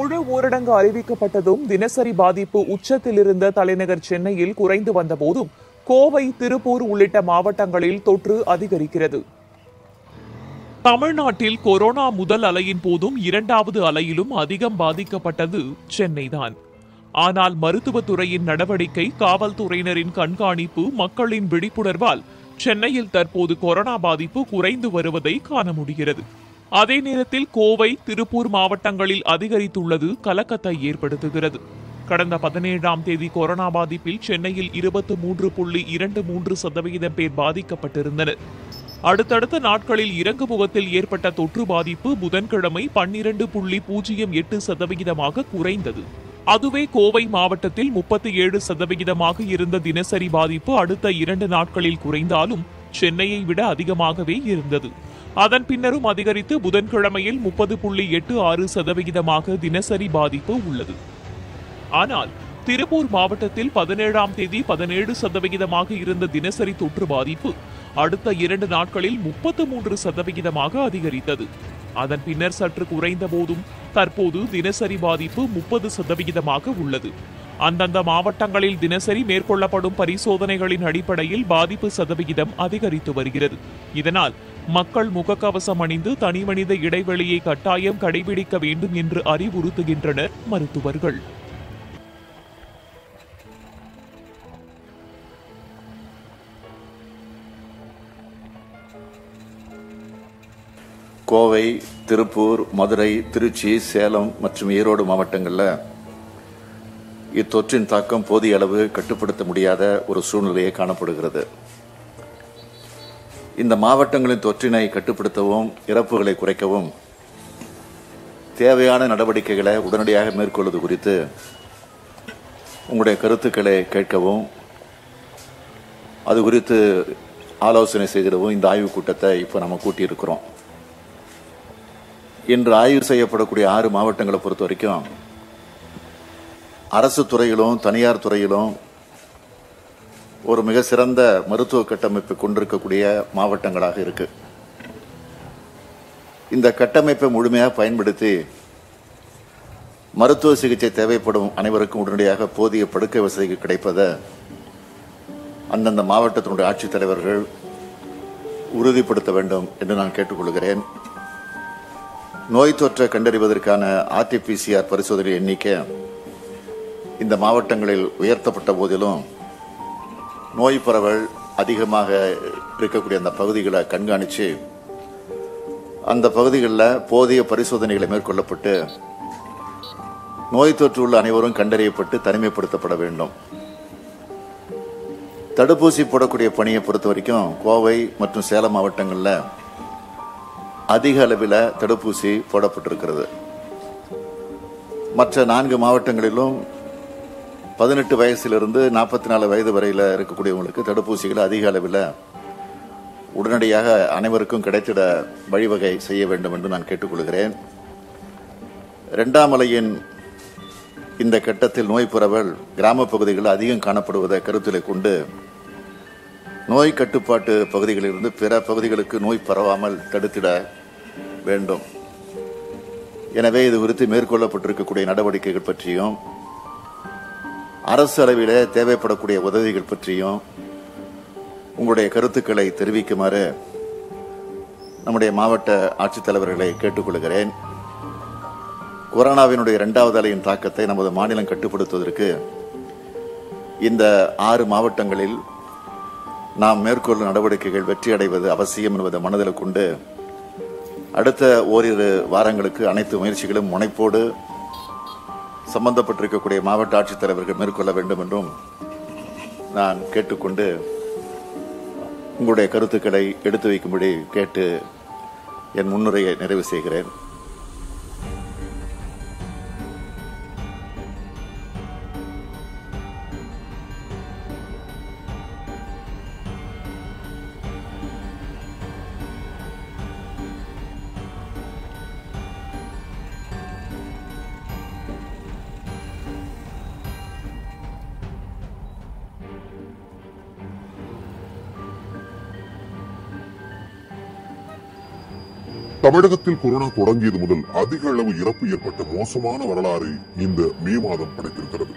முழு ஊரடங்கு அறிவிக்கப்பட்டதும் தினசரி பாதிப்பு உச்சத்தில் இருந்த தலைநகர் சென்னையில் குறைந்து வந்தபோதும் கோவை திருப்பூர் உள்ளிட்ட மாவட்டங்களில் தொற்று அதிகரிக்கிறது. தமிழ்நாட்டில் கொரோனா முதல் அலையின் போதும் இரண்டாவது அலையிலும் அதிகம் பாதிக்கப்பட்டது சென்னைதான். ஆனால் மருத்துவத்துறையின் நடவடிக்கை காவல்துறையினரின் கண்காணிப்பு மக்களின் விழிப்புணர்வால் சென்னையில் தற்போது கொரோனா பாதிப்பு குறைந்து வருவதை காண முடிகிறது. அதே நேரத்தில் கோவை திருப்பூர் மாவட்டங்களில் அதிகரித்துள்ளது கலக்கத்தை ஏற்படுத்துகிறது. கடந்த பதினேழாம் தேதி கொரோனா பாதிப்பில் சென்னையில் இருபத்து மூன்று புள்ளி இரண்டு மூன்று சதவிகிதம் பேர் பாதிக்கப்பட்டிருந்தனர். அடுத்தடுத்த நாட்களில் இறங்குமுகத்தில் ஏற்பட்ட தொற்று பாதிப்பு புதன்கிழமை பன்னிரண்டு புள்ளி பூஜ்ஜியம் எட்டு சதவிகிதமாக குறைந்தது. அதுவே கோவை மாவட்டத்தில் முப்பத்தி ஏழு சதவிகிதமாக இருந்த தினசரி பாதிப்பு அடுத்த இரண்டு நாட்களில் குறைந்தாலும் சென்னையை விட அதிகமாகவே இருந்தது. அதன் பின்னரும் அதிகரித்து புதன்கிழமையில் முப்பது புள்ளி எட்டு ஆறு சதவிகிதமாக தினசரி பாதிப்பு உள்ளது. ஆனால் திருப்பூர் மாவட்டத்தில் பதினேழாம் தேதி பதினேழு சதவிகிதமாக இருந்த தினசரி தொற்று பாதிப்பு அடுத்த இரண்டு நாட்களில் முப்பத்து மூன்று சதவிகிதமாக அதிகரித்தது. அதன் பின்னர் சற்று குறைந்த போதும் தற்போது தினசரி பாதிப்பு முப்பது சதவிகிதமாக உள்ளது. அந்தந்த மாவட்டங்களில் தினசரி மேற்கொள்ளப்படும் பரிசோதனைகளின் அடிப்படையில் பாதிப்பு சதவிகிதம் அதிகரித்து வருகிறது. இதனால் மக்கள் முகக்கவசம் அணிந்து தனிமனித இடைவெளியை கட்டாயம் கடைபிடிக்க வேண்டும் என்று அறிவுறுத்துகின்றனர் மருத்துவர்கள். கோவை திருப்பூர் மதுரை திருச்சி சேலம் மற்றும் ஈரோடு மாவட்டங்களில் இத்தொற்றின் தாக்கம் போதிய அளவு கட்டுப்படுத்த முடியாத ஒரு சூழ்நிலையே காணப்படுகிறது. இந்த மாவட்டங்களின் தொற்றினை கட்டுப்படுத்தவும் இறப்புகளை குறைக்கவும் தேவையான நடவடிக்கைகளை உடனடியாக மேற்கொள்வது குறித்து உங்களுடைய கருத்துக்களை கேட்கவும் அது குறித்து ஆலோசனை செய்திடவும் இந்த ஆய்வுக் கூட்டத்தை இப்போ நம்ம கூட்டியிருக்கிறோம். இன்று ஆய்வு செய்யப்படக்கூடிய ஆறு மாவட்டங்களை பொறுத்த வரைக்கும் அரசு துறையிலும் தனியார் துறையிலும் ஒரு மிக சிறந்த மருத்துவ கட்டமைப்பை கொண்டிருக்கக்கூடிய மாவட்டங்களாக இருக்கு. இந்த கட்டமைப்பை முழுமையாக பயன்படுத்தி மருத்துவ சிகிச்சை தேவைப்படும் அனைவருக்கும் உடனடியாக போதிய படுக்கை வசதிகள் கிடைப்பதை அந்தந்த மாவட்டத்தினுடைய ஆட்சித்தலைவர்கள் உறுதிப்படுத்த வேண்டும் என்று நான் கேட்டுக்கொள்கிறேன். நோய் தொற்றை கண்டறிவதற்கான ஆர்டிபிசிஆர் பரிசோதனை எண்ணிக்கை இந்த மாவட்டங்களில் உயர்த்தப்பட்ட போதிலும் நோய் பரவல் அதிகமாக இருக்கக்கூடிய அந்த பகுதிகளை கண்காணித்து அந்த பகுதிகளில் போதிய பரிசோதனைகளை மேற்கொள்ளப்பட்டு நோய் தொற்று உள்ள அனைவரும் கண்டறியப்பட்டு தனிமைப்படுத்தப்பட வேண்டும். தடுப்பூசி போடக்கூடிய பணியை பொறுத்த வரைக்கும் கோவை மற்றும் சேலம் மாவட்டங்களில் அதிக அளவில் தடுப்பூசி போடப்பட்டிருக்கிறது. மற்ற நான்கு மாவட்டங்களிலும் பதினெட்டு வயசிலிருந்து நாற்பத்தி நாலு வயது வரையில் இருக்கக்கூடியவங்களுக்கு தடுப்பூசிகள் அதிக அளவில் உடனடியாக அனைவருக்கும் கிடைத்திட வழிவகை செய்ய வேண்டும் என்று நான் கேட்டுக்கொள்கிறேன். ரெண்டாம் அலையின் இந்த கட்டத்தில் நோய் பரவல் கிராம பகுதிகளில் அதிகம் காணப்படுவதை கருத்தில் கொண்டு நோய் கட்டுப்பாட்டு பகுதிகளிலிருந்து பிற பகுதிகளுக்கு நோய் பரவாமல் தடுத்திட வேண்டும். எனவே இது குறித்து மேற்கொள்ளப்பட்டிருக்கக்கூடிய நடவடிக்கைகள் பற்றியும் அரசு அளவிலே தேவைப்படக்கூடிய உதவிகள் பற்றியும் உங்களுடைய கருத்துக்களை தெரிவிக்குமாறு நம்முடைய மாவட்ட ஆட்சித்தலைவர்களை கேட்டுக்கொள்கிறேன். கொரோனாவினுடைய இரண்டாவது அலையின் தாக்கத்தை நமது மாநிலம் கட்டுப்படுத்துவதற்கு இந்த ஆறு மாவட்டங்களில் நாம் மேற்கொள்ளும் நடவடிக்கைகள் வெற்றி அடைவது அவசியம் என்பதை மனதில் கொண்டு அடுத்த ஓரிரு வாரங்களுக்கு அனைத்து முயற்சிகளும் முனைப்போடு சம்பந்தப்பட்டிருக்கக்கூடிய மாவட்ட ஆட்சித்தலைவர்கள் மேற்கொள்ள வேண்டும் என்றும் நான் கேட்டுக்கொண்டு உங்களுடைய கருத்துக்களை எடுத்து வைக்கும்படி கேட்டு என் முன்னுரையை நிறைவு செய்கிறேன். தமிழகத்தில் கொரோனா தொடங்கியது முதல் அதிக அளவு இறப்பு ஏற்பட்ட மோசமான வரலாறு இந்த மே மாதம் படைத்திருக்கிறது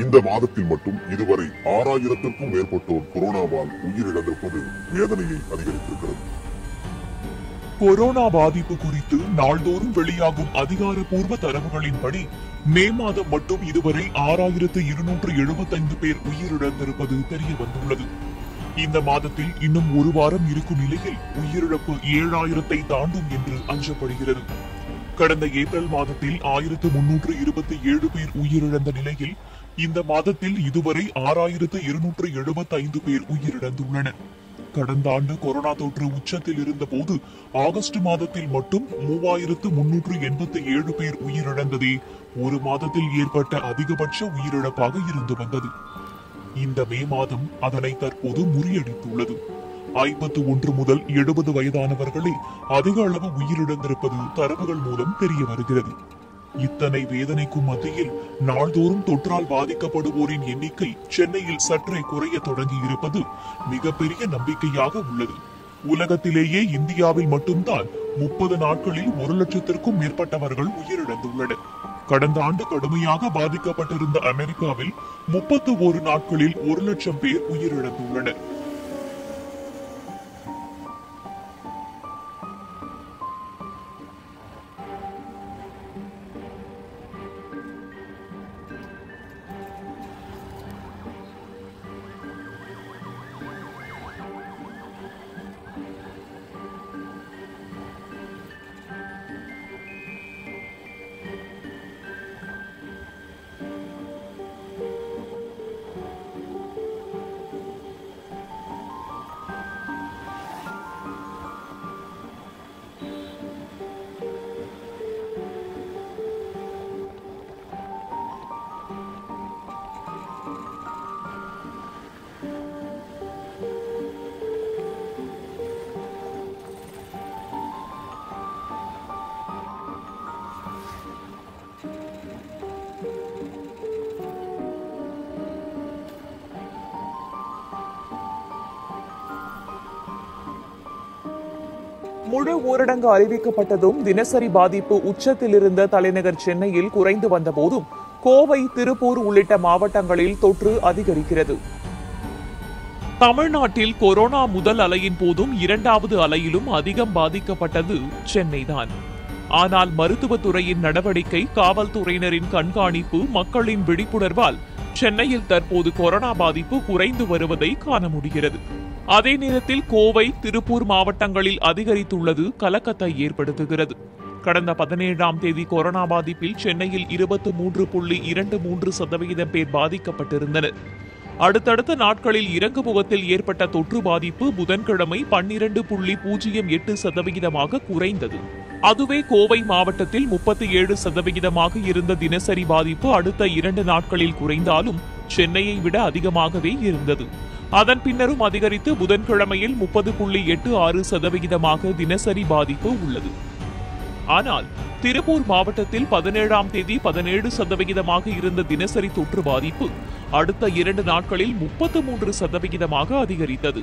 இந்த மாதத்தில் மட்டும் இதுவரை ஆறாயிரத்திற்கும் மேற்பட்டோர் கொரோனாவால் உயிரிழந்திருப்பது வேதனையை அதிகரித்திருக்கிறது. கொரோனா பாதிப்பு குறித்து நாள்தோறும் வெளியாகும் அதிகாரப்பூர்வ தரவுகளின்படி மே மாதம் மட்டும் இதுவரை ஆறாயிரத்து இருநூற்று எழுபத்தைந்து பேர் உயிரிழந்திருப்பது தெரிய வந்துள்ளது இந்த மாதத்தில் இன்னும் ஒரு வாரம் இருக்கும் நிலையில் உயிரிழப்பு ஏழாயிரத்தை தாண்டும் என்று அஞ்சப்படுகிறது. கடந்த ஏப்ரல் மாதத்தில் ஆயிரத்து முன்னூற்று இருபத்தி ஏழு பேர் உயிரிழந்த நிலையில் இந்த மாதத்தில் இதுவரை ஆறாயிரத்து இருநூற்று எழுபத்தி ஐந்து பேர் உயிரிழந்துள்ளனர். கடந்த ஆண்டு கொரோனா தொற்று உச்சத்தில் இருந்த போது ஆகஸ்ட் மாதத்தில் மட்டும் மூவாயிரத்து முன்னூற்று எண்பத்தி ஏழு பேர் உயிரிழந்ததே ஒரு மாதத்தில் ஏற்பட்ட அதிகபட்ச உயிரிழப்பாக இருந்து வந்தது. இந்த மே மாதம் அதனை தற்போது முறியடித்துள்ளது. ஐம்பத்து ஒன்று முதல் எழுபது வயதானவர்களே அதிக அளவு உயிரிழந்திருப்பது தரவுகள் மூலம் தெரிய வருகிறது. இத்தனை வேதனைக்கும் மத்தியில் நாள்தோறும் தொற்றால் பாதிக்கப்படுவோரின் எண்ணிக்கை சென்னையில் சற்றே குறைய தொடங்கி இருப்பது மிகப்பெரிய நம்பிக்கையாக உள்ளது. உலகத்திலேயே இந்தியாவில் மட்டும்தான் முப்பது நாட்களில் ஒரு லட்சத்திற்கும் மேற்பட்டவர்கள் உயிரிழந்துள்ளனர். கடந்த ஆண்டு கடுமையாக பாதிக்கப்பட்டிருந்த அமெரிக்காவில் முப்பத்து ஒரு நாட்களில் ஒரு லட்சம் பேர் உயிரிழந்துள்ளனர். முழு ஊரடங்கு அறிவிக்கப்பட்டதும் தினசரி பாதிப்பு உச்சத்தில் இருந்த தலைநகர் சென்னையில் குறைந்து வந்த போதும் கோவை திருப்பூர் உள்ளிட்ட மாவட்டங்களில் தொற்று அதிகரிக்கிறது. தமிழ்நாட்டில் கொரோனா முதல் அலையின் போதும் இரண்டாவது அலையிலும் அதிகம் பாதிக்கப்பட்டது சென்னைதான். ஆனால் மருத்துவத்துறையின் நடவடிக்கை காவல்துறையினரின் கண்காணிப்பு மக்களின் விழிப்புணர்வால் சென்னையில் தற்போது கொரோனா பாதிப்பு குறைந்து வருவதை காண முடிகிறது. அதே நேரத்தில் கோவை திருப்பூர் மாவட்டங்களில் அதிகரித்துள்ளது கலக்கத்தை ஏற்படுத்துகிறது. கடந்த பதினேழாம் தேதி கொரோனா பாதிப்பில் சென்னையில் இருபத்து மூன்று புள்ளி இரண்டு மூன்று சதவிகிதம் பேர் பாதிக்கப்பட்டிருந்தனர். அடுத்தடுத்த நாட்களில் இறங்குமுகத்தில் ஏற்பட்ட தொற்று பாதிப்பு புதன்கிழமை பன்னிரண்டு புள்ளி பூஜ்ஜியம் எட்டு சதவிகிதமாக குறைந்தது. அதுவே கோவை மாவட்டத்தில் முப்பத்தி ஏழு சதவிகிதமாக இருந்த தினசரி பாதிப்பு அடுத்த இரண்டு நாட்களில் குறைந்தாலும் சென்னையை விட அதிகமாகவே இருந்தது. அதன் பின்னரும் அதிகரித்து புதன்கிழமையில் முப்பது புள்ளி எட்டு ஆறு சதவிகிதமாக தினசரி பாதிப்பு உள்ளது. ஆனால் திருப்பூர் மாவட்டத்தில் பதினேழாம் தேதி பதினேழு சதவிகிதமாக இருந்த தினசரி தொற்று பாதிப்பு அடுத்த இரண்டு நாட்களில் முப்பத்து மூன்று சதவிகிதமாக அதிகரித்தது.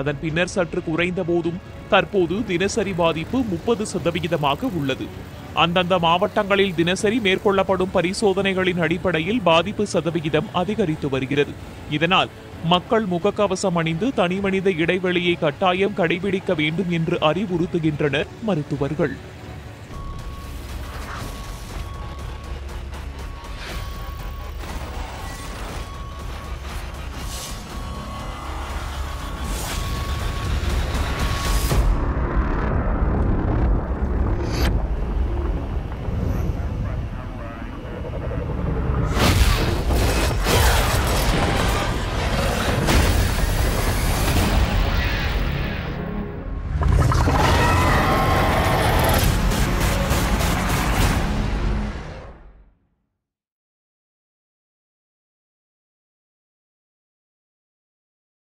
அதன் பின்னர் சற்று குறைந்த போதும் தற்போது தினசரி பாதிப்பு முப்பது சதவிகிதமாக உள்ளது. அந்தந்த மாவட்டங்களில் தினசரி மேற்கொள்ளப்படும் பரிசோதனைகளின் அடிப்படையில் பாதிப்பு சதவிகிதம் அதிகரித்து வருகிறது. இதனால் மக்கள் முகக்கவசம் அணிந்து தனிமனித இடைவெளியை கட்டாயம் கடைபிடிக்க வேண்டும் என்று அறிவுறுத்துகின்றனர் மருத்துவர்கள்.